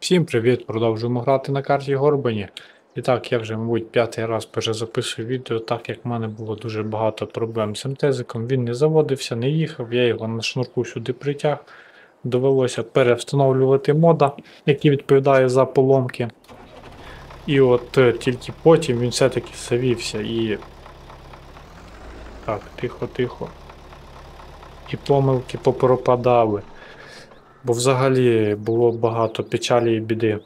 Всім привіт! Продовжуємо грати на карті Горбані. І так, я вже, мабуть, п'ятий раз перезаписую відео, так як в мене було дуже багато проблем з МТЗиком. Він не заводився, не їхав, я його на шнурку сюди притяг. Довелося перевстановлювати мода, який відповідає за поломки. І от е, тільки потім він все-таки завівся і. Так, тихо, тихо. І помилки попропадали. Бо взагалі було багато печалі і біди.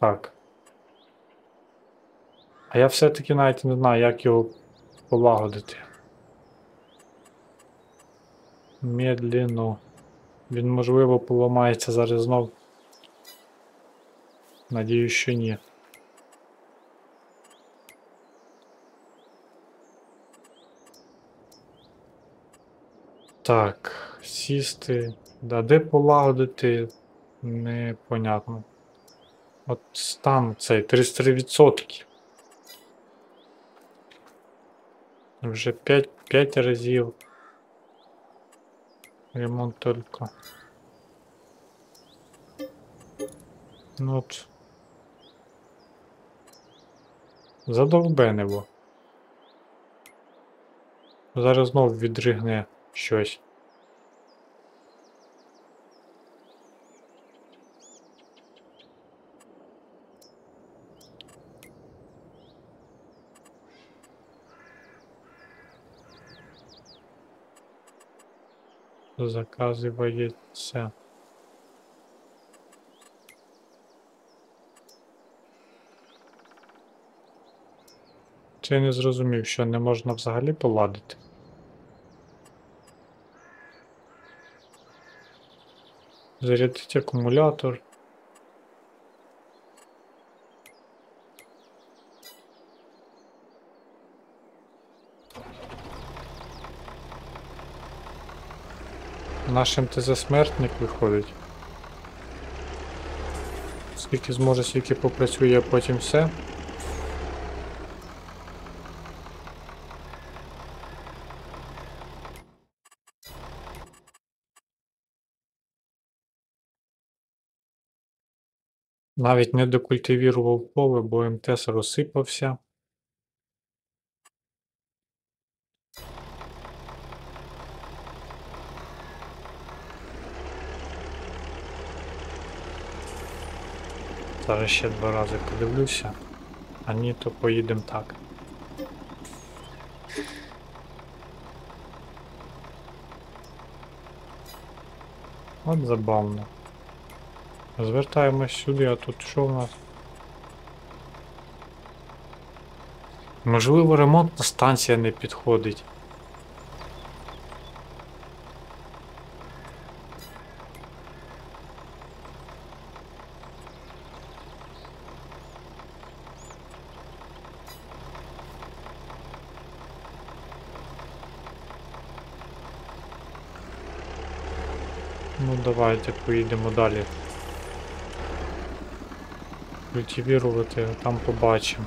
Так. А я все-таки навіть не знаю, як його полагодити. Медленно. Він, можливо, поламається зараз знов. Надіюсь, що ні. Так, сісти. Да, де полагодити, непонятно. От стан цей 33%. Вже 5, 5 разів. Ремонт только. Ну от. Задовбенево. Зараз знов відригне щось. Заказується. Чи не зрозумів, що не можна взагалі поладити? Зарядити акумулятор. Наш МТЗ смертник виходить. Скільки зможе, скільки попрацює, а потім все. Навіть не докультивірував поле, бо МТС розсипався. Зараз ще два рази подивлюся. А ні, то поїдемо так. От забавно. Звертаємось сюди, а тут що в нас? Можливо, ремонтна станція не підходить. Давайте поїдемо далі. Культивірувати, там побачимо.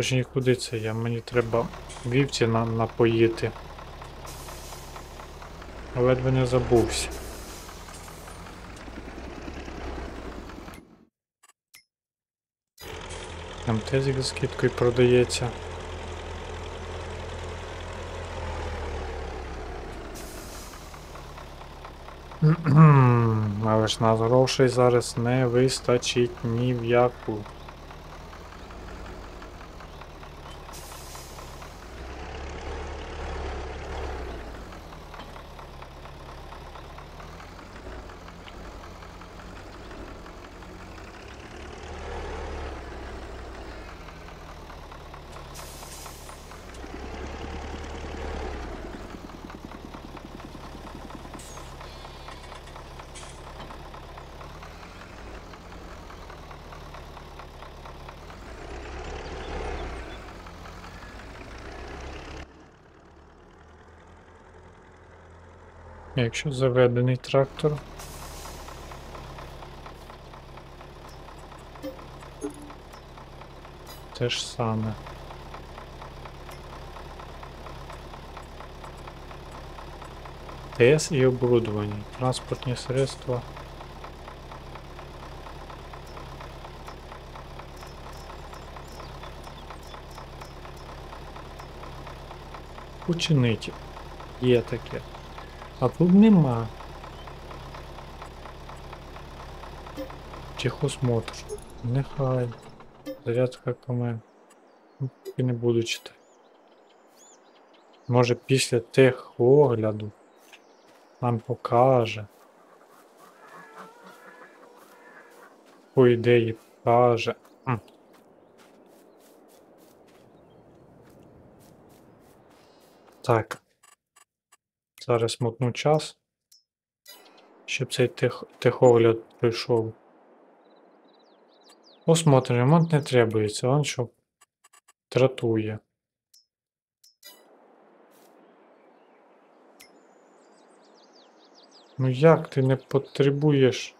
Тож нікуди це я, мені треба вівці на, напоїти. Ледве не забувся. МТЗик з скидкою продається. Але ж нас грошей зараз не вистачить ні в яку. Якщо заведений трактор. Те ж саме. ТС і оборудовані. Транспортні средства. Учинить. Є таке. А тут нема. Техосмотр. Нехай. Зарядка. Ну, І не буду читати. Може після техогляду нам покаже. По ідеї покаже. Так. Зараз мотну час. Щоб цей тех, техогляд прийшов. Осмотр, ремонт не требується, он що тратує. Ну як ти не потребуєш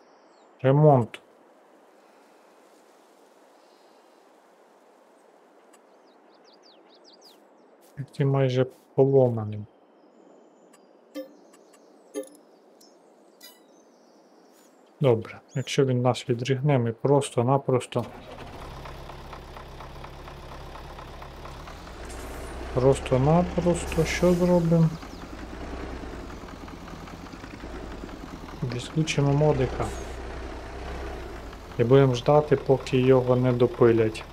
ремонту? Як ти майже поломаний. Добре, якщо він нас відрігне, ми просто-напросто. Просто-напросто що зробимо? Відключимо модика. І будемо ждати, поки його не допилять.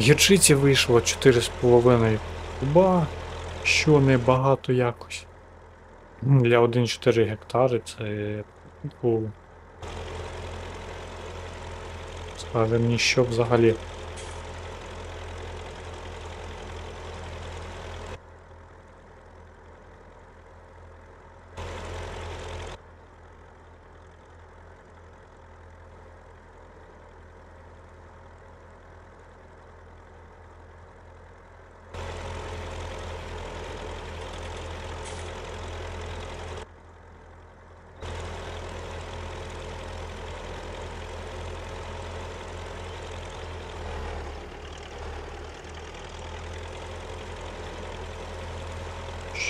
Гірчиці вийшло 4,5 куба, що небагато якось. Для 1,4 гектари це. Ну, скажем, ніщо взагалі.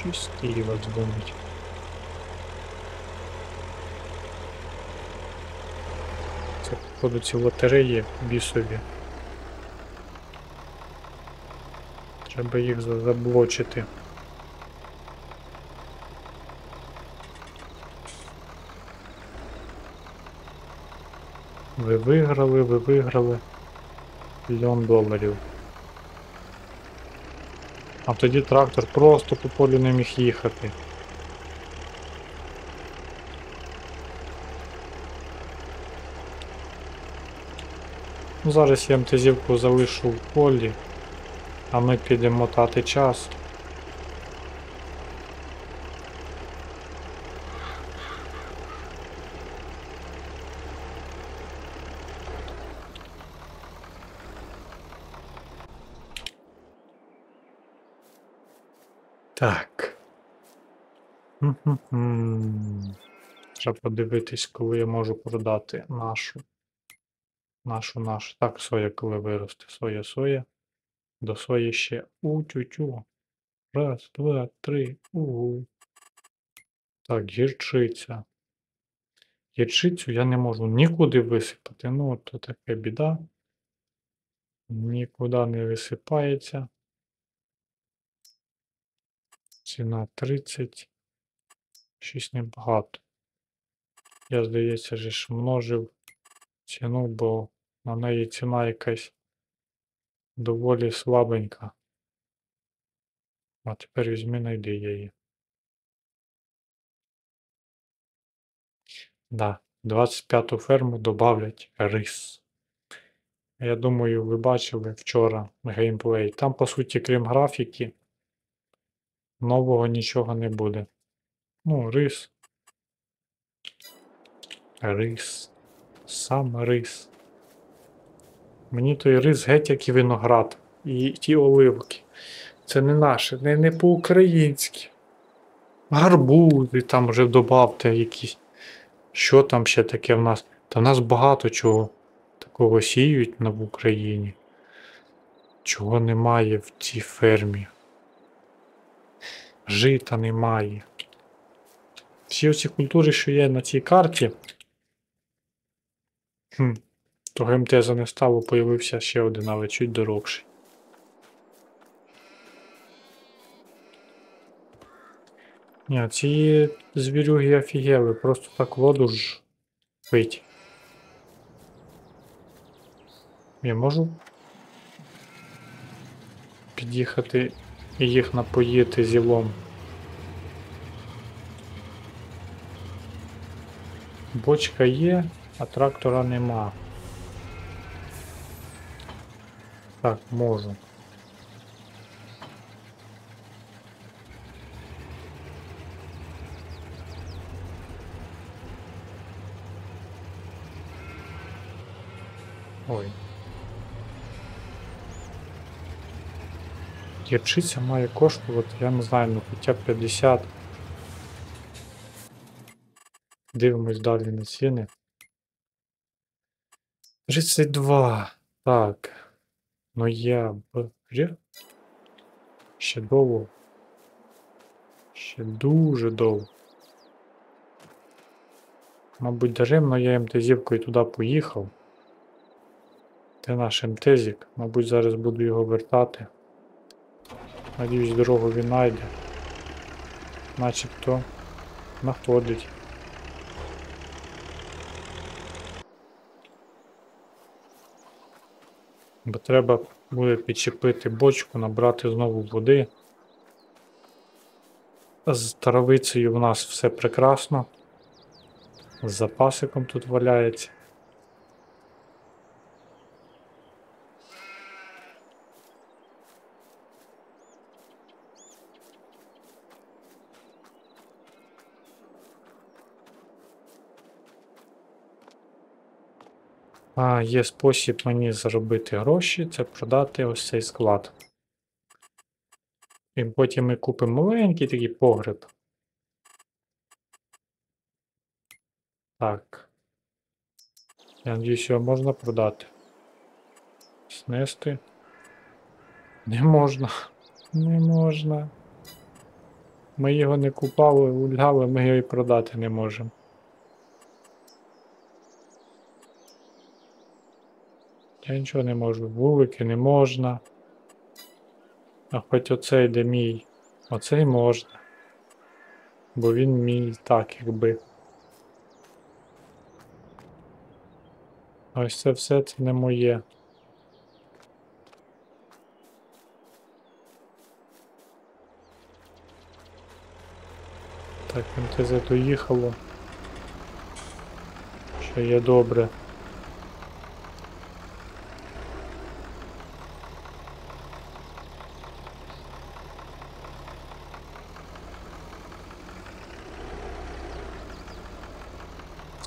Щось з Києва дзвонить. Це, походу, ці лотереї бісові. Треба їх заблочити. Ви виграли, ви виграли мільйон доларів. А тоді трактор просто по полю не міг їхати. Ну, зараз я МТЗівку залишу в полі, а ми підемо мотати час. Так. М-м-м. Треба подивитись, коли я можу продати нашу. Нашу, нашу. Так, соя, коли виросте. Соя, соя. До сої ще. У-тю-тю. Раз, два, три. У. Так, гірчиця. Гірчицю я не можу нікуди висипати. Ну, то така біда. Нікуди не висипається. Ціна 30. Щось небагато. Я, здається, ж множив ціну, бо на неї ціна якась доволі слабенька. А тепер візьми найди її. Да, 25-ту ферму добавлять рис. Я думаю, ви бачили вчора геймплей. Там, по суті, крім графіки, нового нічого не буде. Ну, рис. Рис. Сам рис. Мені той рис геть як і виноград. І ті оливки. Це не наше, не, не по-українськи. Гарбузи там вже добавте якісь. Що там ще таке в нас? Та в нас багато чого такого сіють в Україні. Чого немає в цій фермі. Жита немає. Всі оці культури, що є на цій карті. Хм. Того МТ занеставу появився ще один, але чуть дорогший. Ні, ці звірюги офігели, просто так воду ж пить. Я можу під'їхати і їх напоїти зілом. Бочка є, а трактора нема. Так, можу. Ой. Гірчиця має коштувати, я не знаю, ну хоча б 50. Дивимось далі на ціни. 32. Так. Ну я б. Ще довго. Ще дуже довго. Мабуть, даремно я МТЗівкою туди поїхав. Це наш МТЗік. Мабуть, зараз буду його вертати. Надіюсь, дорогу він найде. Начебто знаходить. Бо треба буде підчепити бочку, набрати знову води. З таровицею в нас все прекрасно. З запасиком тут валяється. А, є спосіб мені заробити гроші, це продати ось цей склад. І потім ми купимо маленький такий погреб. Так. Я надіюсь, його можна продати. Снести. Не можна. Не можна. Ми його не купали, ульгали, ми його і продати не можемо. Я нічого не можу. Вулики не можна. А хоч оцей де мій. Оцей можна. Бо він мій так, якби. Ось це все це не моє. Так, МТЗ доїхало. Що є добре.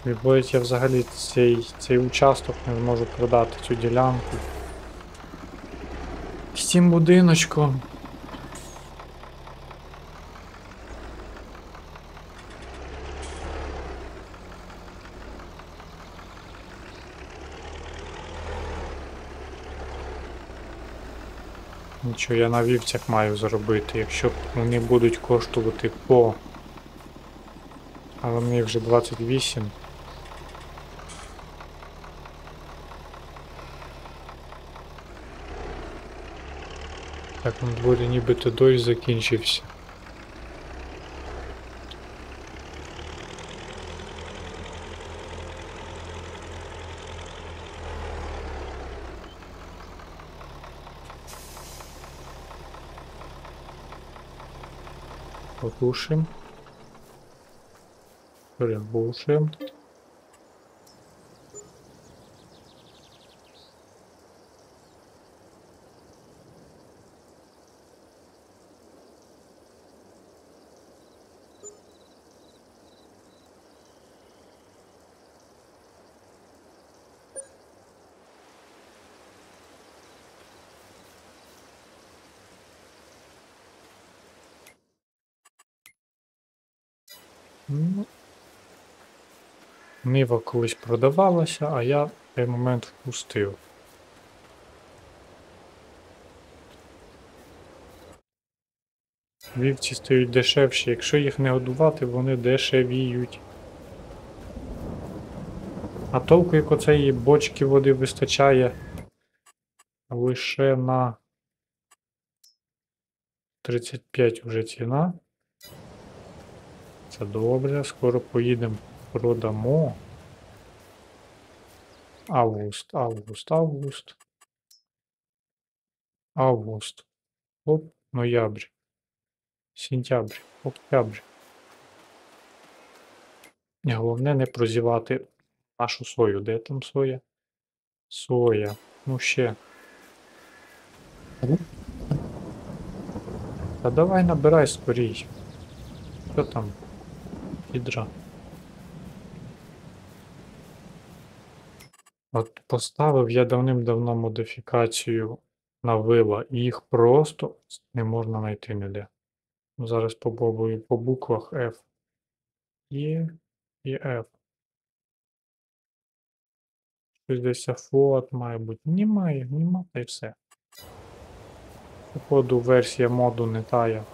Відбоїть я взагалі цей, цей участок не зможу продати цю ділянку. З цим будиночком. Нічого, я на вівцях маю заробити, якщо вони будуть коштувати по. Але мені вже 28. Так, на дворі нібито дощ закінчився. Потушим. Переглушим. Нива колись продавалася, а я в той момент впустив. Вівці стають дешевші. Якщо їх не годувати, вони дешевіють. А толку, як оцеї бочки води вистачає лише на 35 вже ціна. Це добре, скоро поїдемо, продамо. Август, август, август. Август. Оп, ноябрь. Сентябрь, октябрь. Головне не прозівати нашу сою. Де там соя? Соя. Ну ще. Та давай набирай скорій. Що там? Гідра. От поставив я давним-давно модифікацію на вила, і їх просто не можна знайти ніде. Зараз попробую по буквах F. Є і F. Щось десь флот має бути. Немає, нема, та й все. Походу версія моду не тая.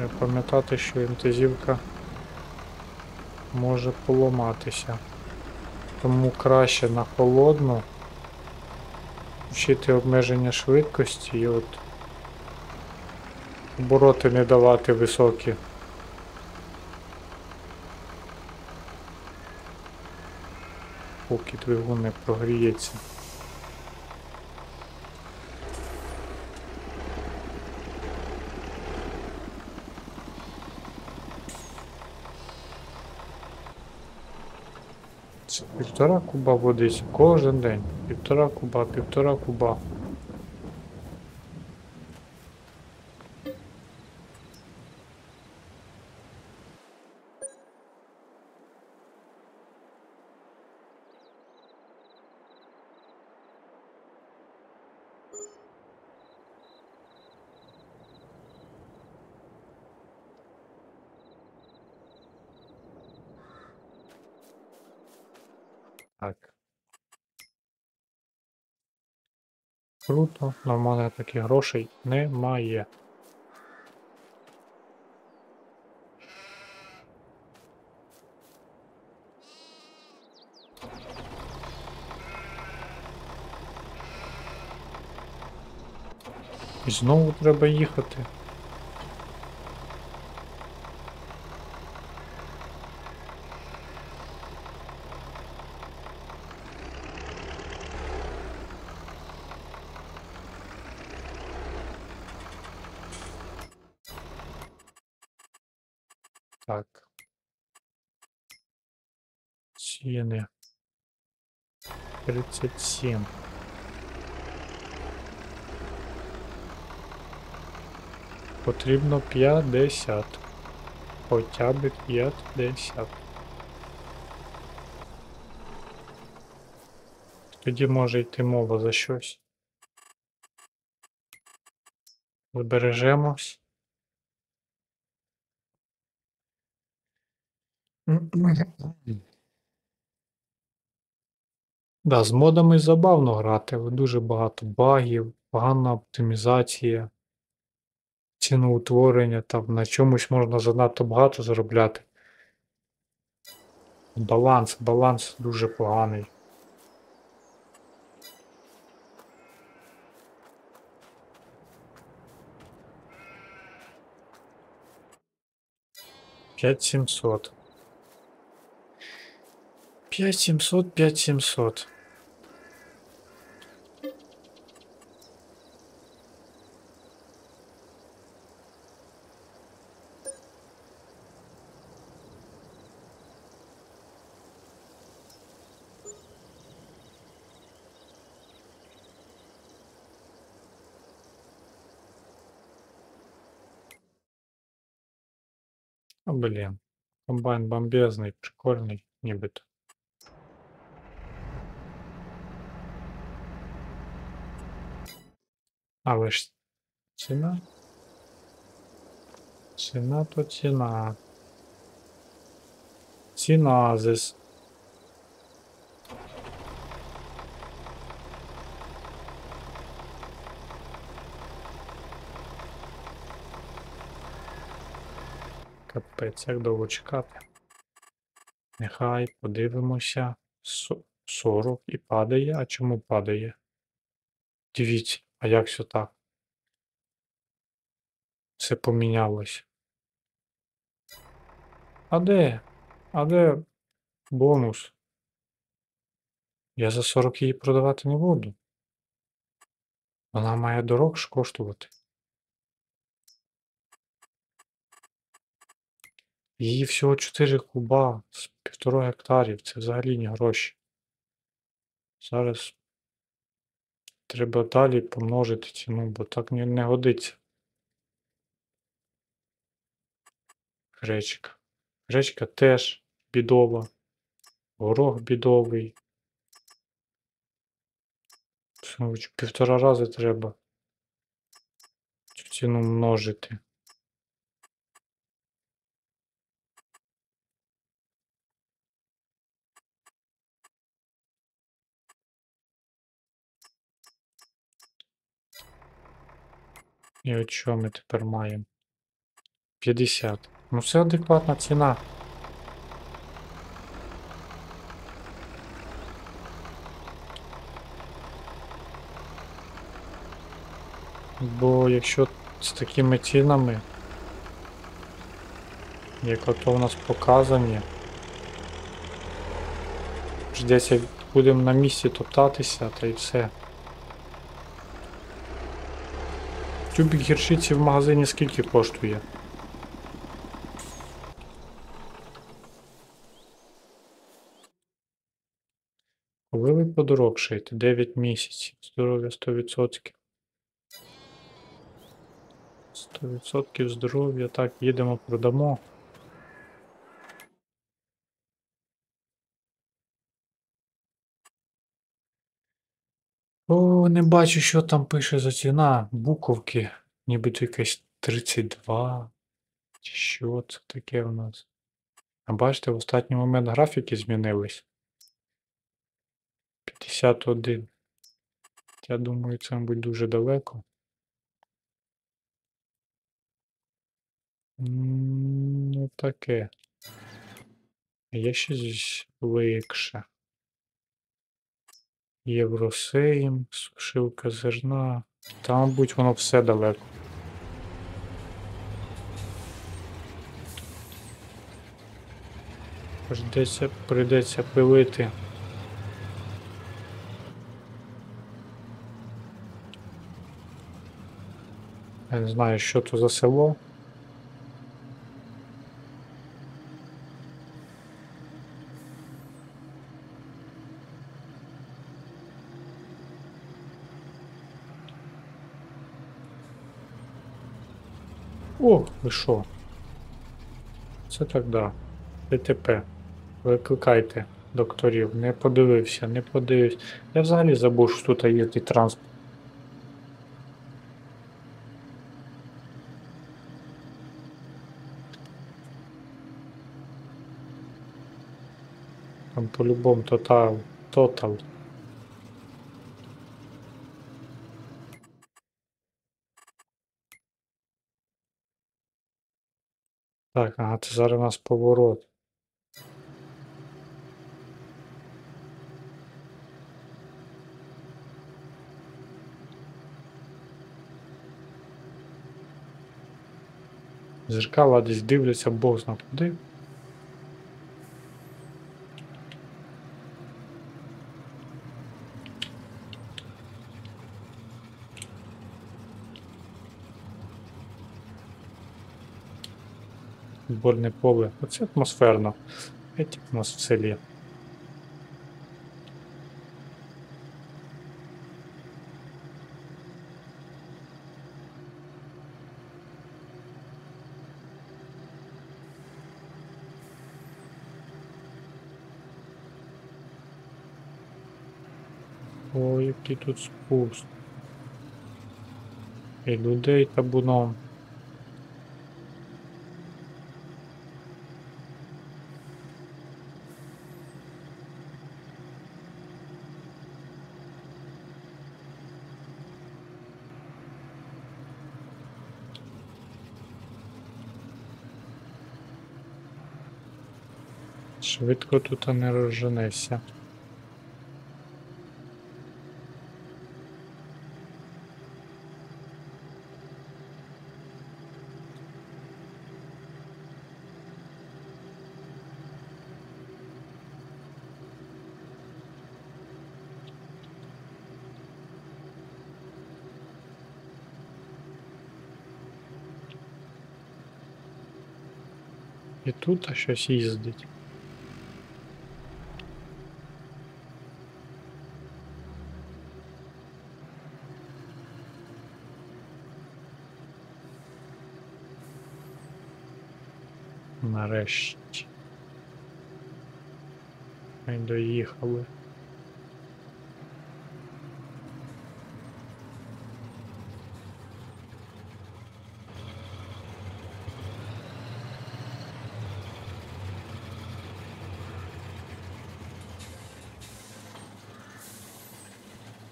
Треба пам'ятати, що МТЗівка може поламатися. Тому краще на холодну вчити обмеження швидкості і от обороти не давати високі. Поки двигун не прогріється. Це півтора куба водиться кожен день. Півтора куба, півтора куба. Так. Круто, але в мене таких грошей немає. І знову треба їхати. Так. Ціни. 37. Потрібно 50. Хоча б 50. Тоді може йти мова за щось. Збережемось. Да, з модами забавно грати, дуже багато багів, погана оптимізація, ціноутворення, там на чомусь можна занадто багато заробляти. Баланс, баланс дуже поганий. П'ять сімсот. П'ять сімсот, п'ять сімсот. А, блін. Комбайн бомбезний, прикольний, нібито. Але ж ціна. Ціна то ціна. Ціна зис. Капець, як довго чекати. Нехай подивимося. Со- 40 і падає. А чому падає? Дивіться, а як все так? Все помінялось. А де? А де бонус? Я за 40 її продавати не буду. Вона має дорогше коштувати. Її всього 4 куба з півтора гектарів. Це взагалі не гроші. Зараз треба далі помножити ціну, бо так не, не годиться. Гречка. Гречка теж бідова. Горох бідовий. Півтора рази треба цю ціну множити. І от що ми тепер маємо? 50. Ну це адекватна ціна. Бо якщо з такими цінами, як ото в нас показані, десь як будемо на місці топтатися, та й все. Тюбік гірчиці в магазині скільки коштує? Коли ви подорожчаєте? 9 місяців. Здоров'я 100%. 100% здоров'я. Так, їдемо, продамо. Не бачу, що там пише за ціна. Буковки. Нібито якась 32. Чи що це таке у нас? А бачите, в останній момент графіки змінились. 51. Я думаю, це, мабуть, дуже далеко. Ну, таке. Є щось легше. Євросейм, сушилка зерна. Та, мабуть, воно все далеко. Придеться, придеться пилити. Я не знаю, що то за село. О, ви що? Це так да. ДТП. Викликайте докторів. Не подивився, не подивився. Я взагалі забув, що тут є той транспорт. Там по-любому тотал. Тотал. Так, ага, це зараз у нас поворот. Зеркала десь дивляться, Бог зна куди. футбольне поле. Оце атмосферно. Геть як у нас в селі. Ой, який тут спуск. І людей табуном. Швидко тут не розженешся. І тут щось їздить. Нарешті. Ми доїхали.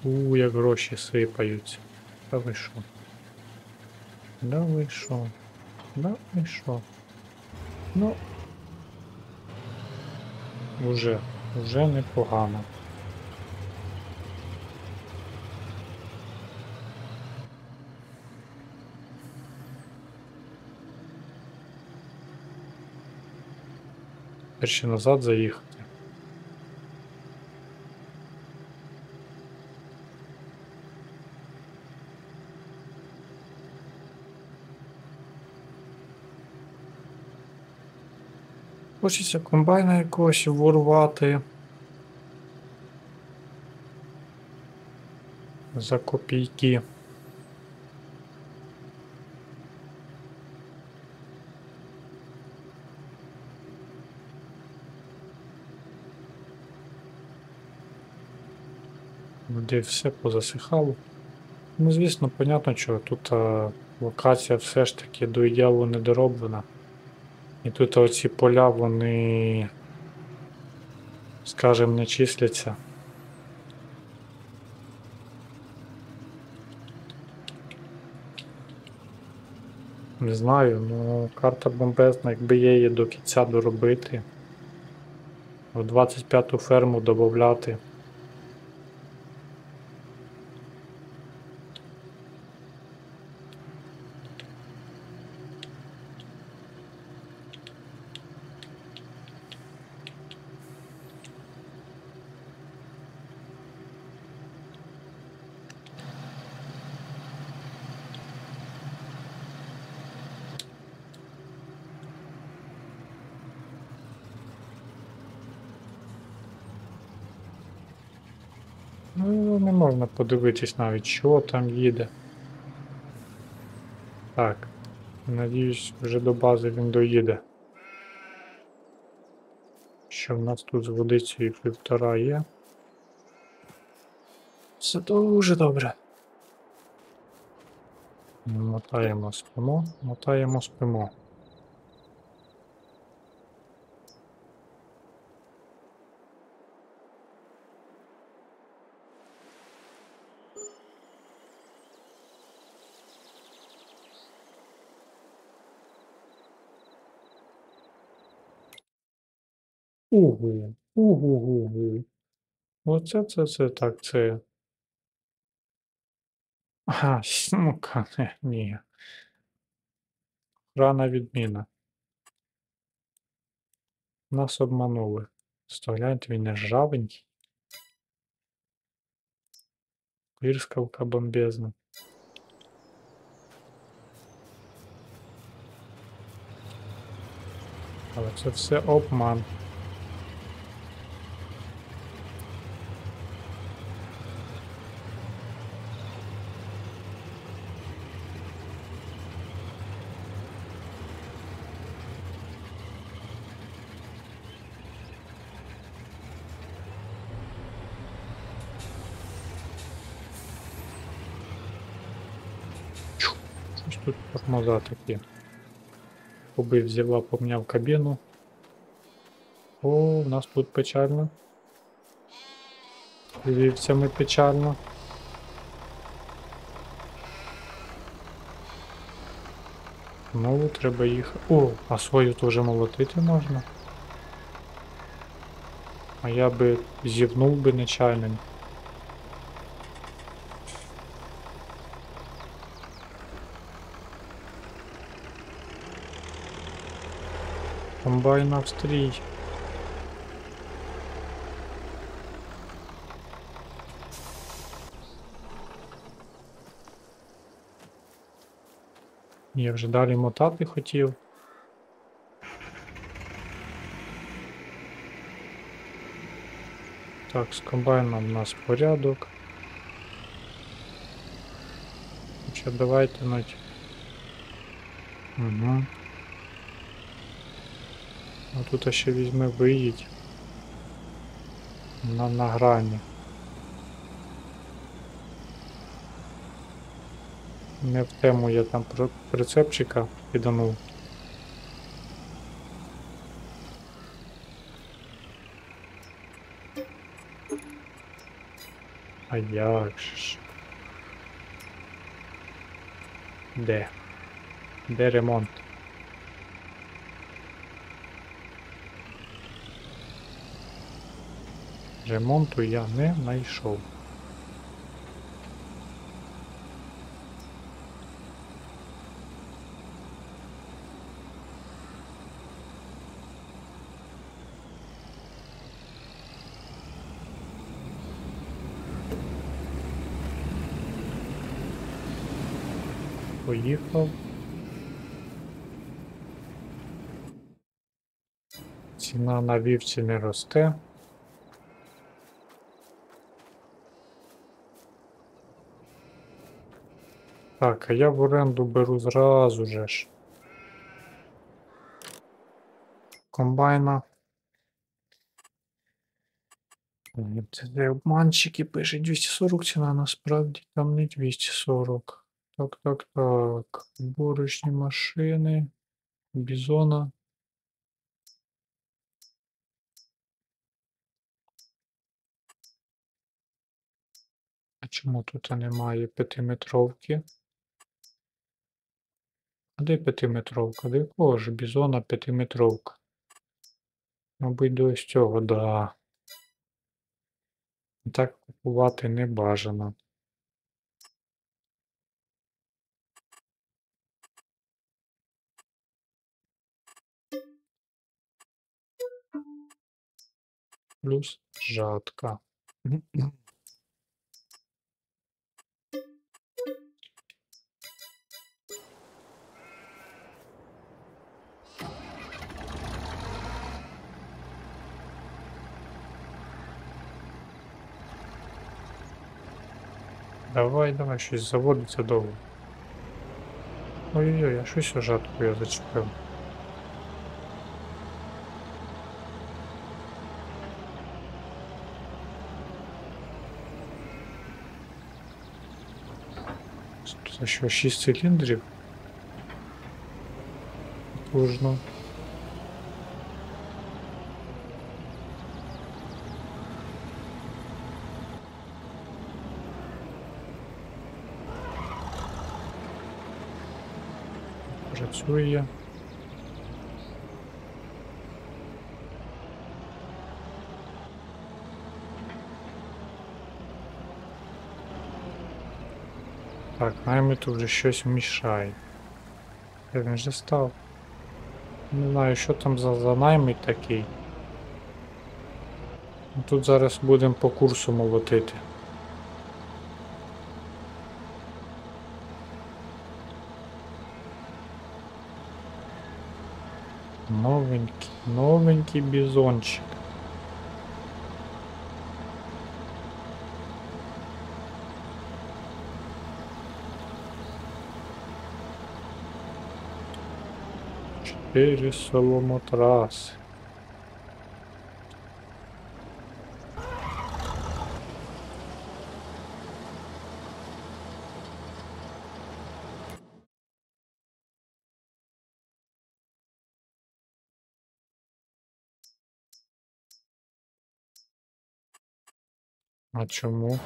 У, як гроші сипаються. Та ви що? Да ви що? Да ви що? Ну. Уже, уже непогано. Перші назад заїхати. Хочеться комбайна якогось ворвати. За копійки. Де все позасихало. Ну, звісно, понятно, що тут а, локація все ж таки до ідеалу не дороблена. І тут оці поля, вони, скажем, не числяться. Не знаю, ну карта бомбезна, якби я її до кінця доробити. В 25-ту ферму додати. Ну, не можна подивитись навіть, що там їде. Так. Надіюсь, вже до бази він доїде. Що в нас тут з водицею півтора є. Все дуже добре. Мотаємо спимо, мотаємо спимо. Угу, угу, угу. Оце це це так, це. Ага, ну-ка, не, ні. Рана відміна. Нас обманули. Стогляньте, він не жавенький. Пирскавка бомбезна. Але це все обман. Тут тормоза такі. Побив, зіла, поміняв кабіну. О, у нас тут печально. Вівцями печально. Знову треба їхати. О, а свою теж молотити можна. А я би зівнув би нечайним. Комбайн австрій. Я вже далі мотати хотів. Так, з комбайном у нас порядок. Хоча давайте нать. Угу. А тут ще візьме виїдь. На, на грані. Не в тему я там прицепчика піданув. А як ж? Де? Де ремонт? Ремонту я не знайшов. Поїхав. Ціна на вівці не росте. Так, а я в оренду беру зразу же ж. Комбайна. Це обманщики пишуть 240 ціна, насправді там не 240. Так, так, так. Борочні машини. Бізона. А чому тут немає п'ятиметровки? А де п'ятиметровка? До якого ж бізона п'ятиметровка? Мабуть, до ось цього, да. Так купувати не бажано. Плюс жатка. Давай, давай, щось заводиться довго. Ой-ой-ой, а щось жатку я зачепив. Це що, 6 циліндрів? Потужно. Працює. Так, наймиту вже щось мішає. Де Він же став. Не знаю, що там за, за наймит такий. Тут зараз будемо по курсу молотити. Новенький, новенький бізончик. Чотири соломотраси. А чому?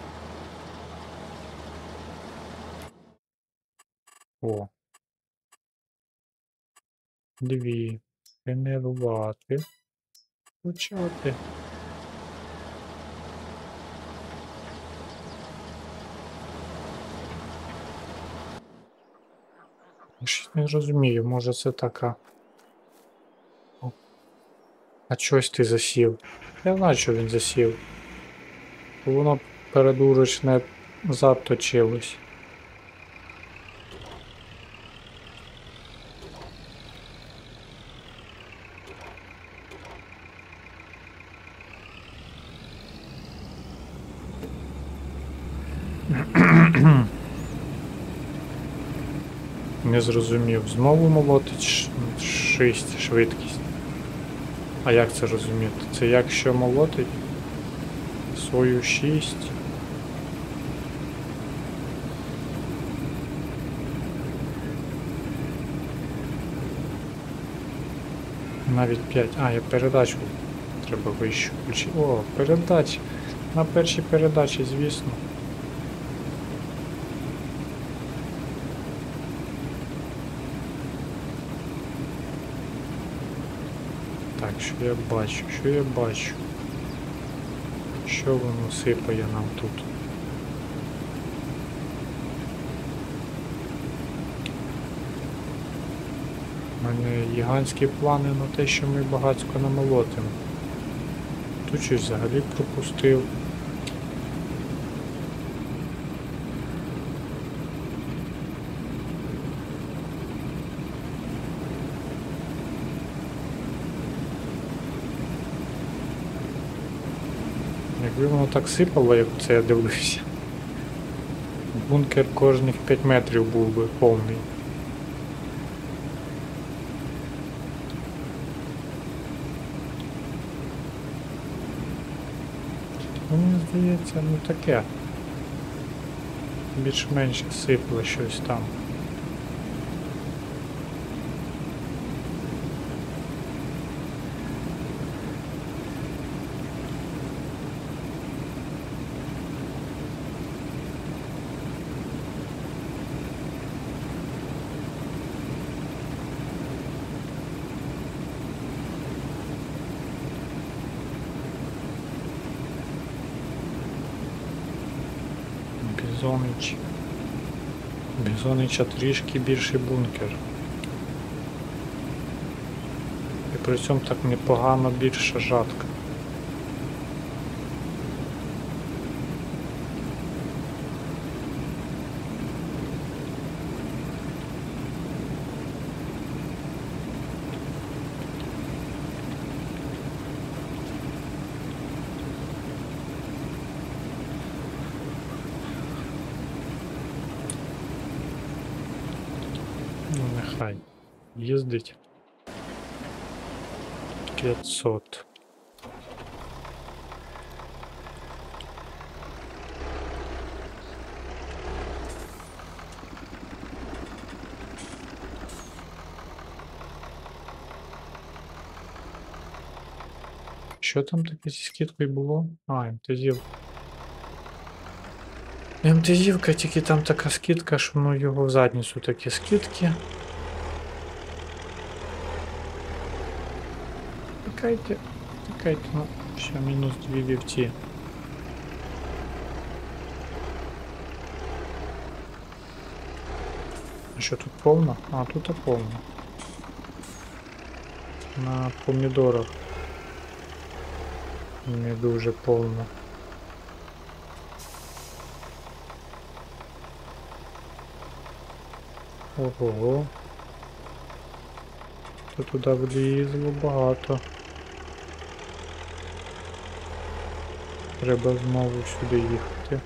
О. Дві. Генерувати. Почати. Щось не розумію, може це така. О. А чогось ти засів? Я знаю, що він засів. Воно передурочне зад точилось. Не зрозумів. Знову молотить ш- 6 швидкість. А як це розуміти? Це якщо молотить свою 6. Навіть 5. А, я передачу треба вищу включити. О, передача. На першій передачі, звісно. Так, що я бачу? Що я бачу? Що воно сипає нам тут? У мене гігантські плани на те, що ми багацько намолотимо. Тут щось взагалі пропустив. Якби воно так сипало, як це я дивився. Бункер кожних 5 метрів був би повний. Ну, Мені здається, ну таке. Більш-менш сипло щось там. Бізонича трішки більший бункер. І при цьому так непогано більша жатка. Що там таке зі скидкою було? А, МТЗів. МТЗівка, тільки там така скидка, що ну його в задницю такі скидки. Тикайте, тикайте, ну, ще мінус дві вівці. А що тут повно? А, тут і повно. На помідорах. Не дуже повно. Ого. То туди влізло багато. Треба знову сюди їхати.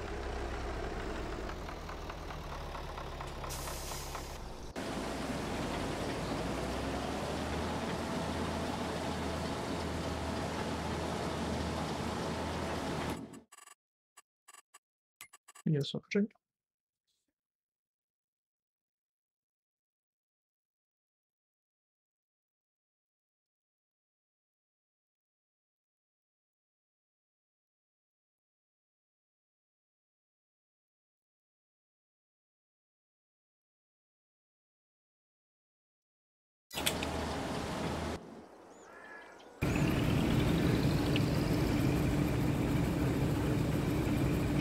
Є сообщення.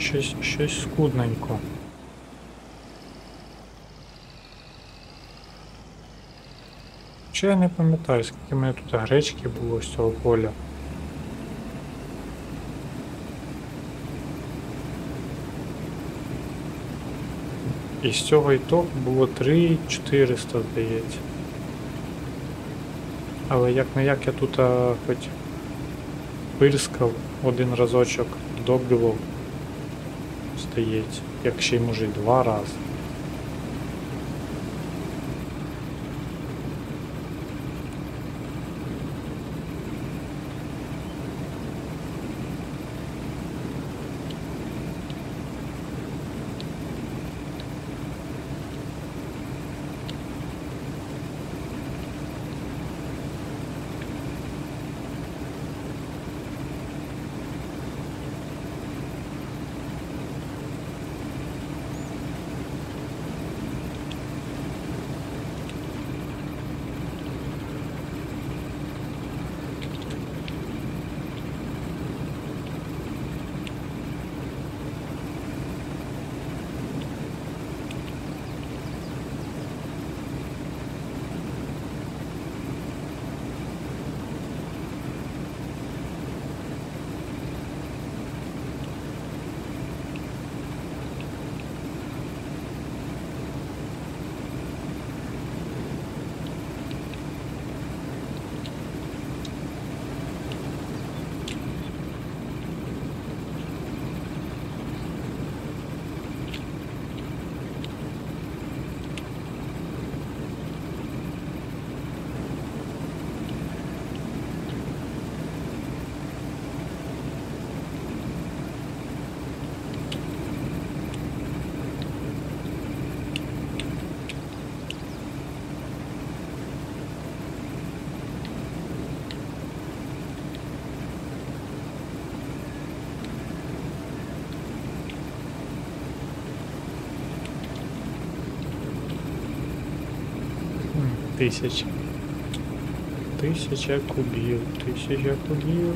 Щось, щось скудненько. Чи я не пам'ятаю, скільки в мене тут гречки було з цього поля. І з цього і того було 3400, здається. Але як не як я тут хоч пирскав один разочок, добивав, здається, як ще й може й два рази. Тисяча. Тисяча кубів, тисяча кубів.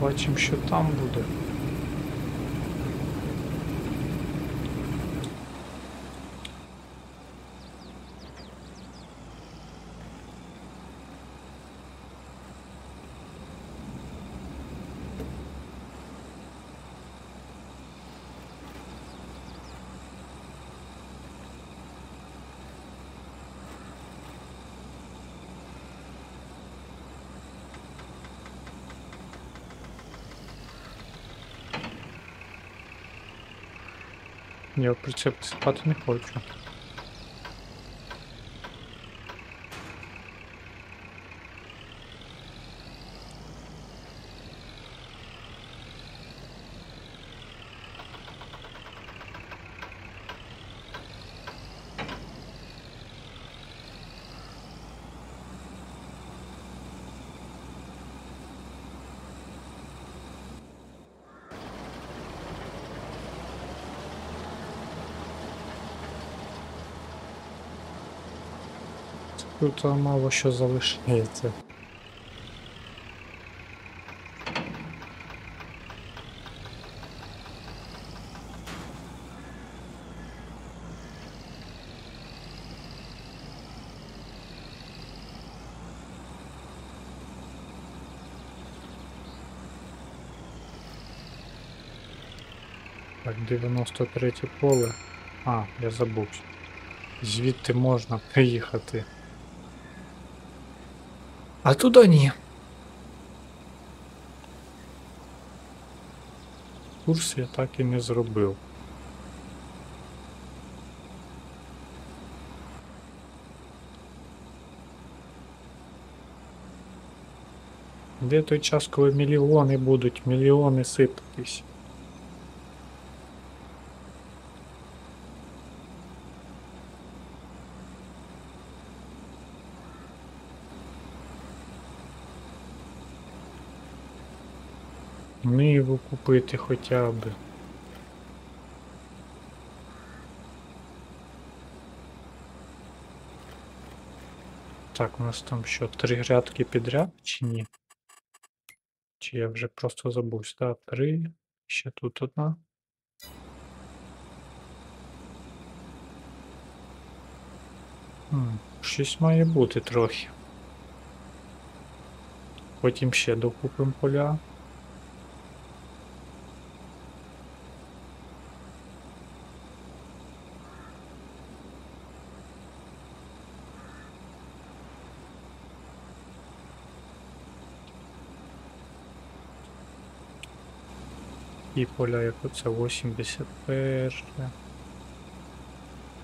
Побачимо, що там буде. Я в прицеп спати не хочу. Тут мало що залишається. Так, 93 поле. А, я забув. Звідти можна приїхати. А туди ні. Курс я так і не зробив. Де той час, коли мільйони будуть, мільйони сипатись? Ниву купити хоча б. Так, у нас там що, три грядки підряд чи ні? Чи я вже просто забувся? Так, три. Ще тут одна. Щось має бути трохи. Потім ще докупимо поля. І поля, як оце 81.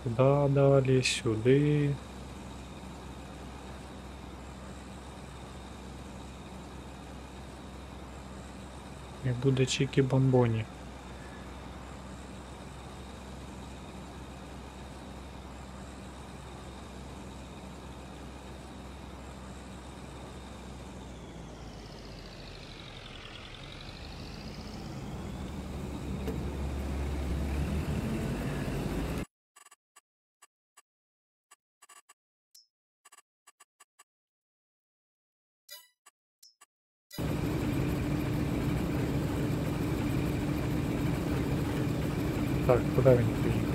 Туди далі, сюди. І буде чікі бомбоні. Так, куди він поїхав?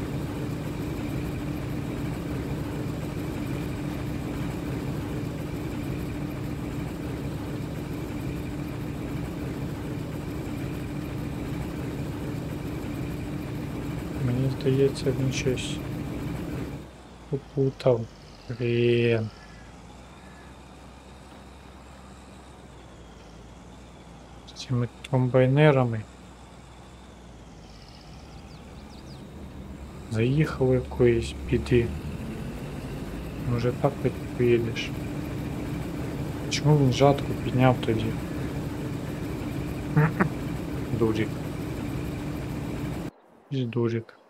Мені здається, він щось попутав. Блін. З цими комбайнерами. Заїхали якоїсь біди. Може так хоч поїдеш. Чому він жатку підняв тоді? Дурик. Дурик.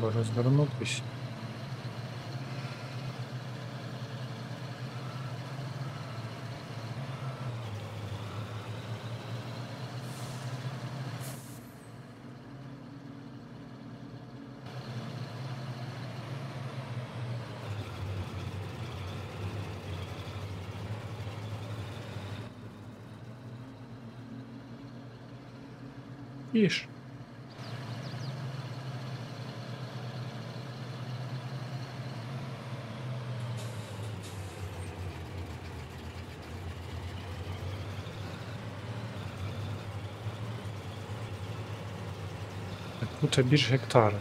Треба розвернутися. Тут більш гектари.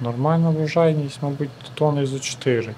Нормальна врожайність, мабуть, тони за 4.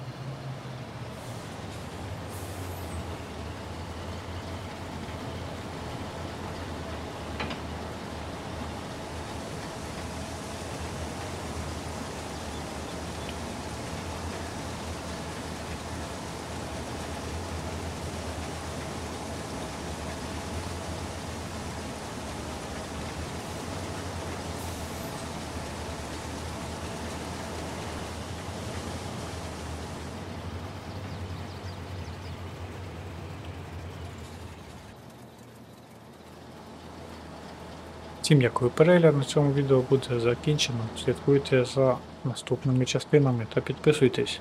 Всім дякую перегляд. На цьому відео буде закінчено. Слідкуйте за наступними частинами та підписуйтесь.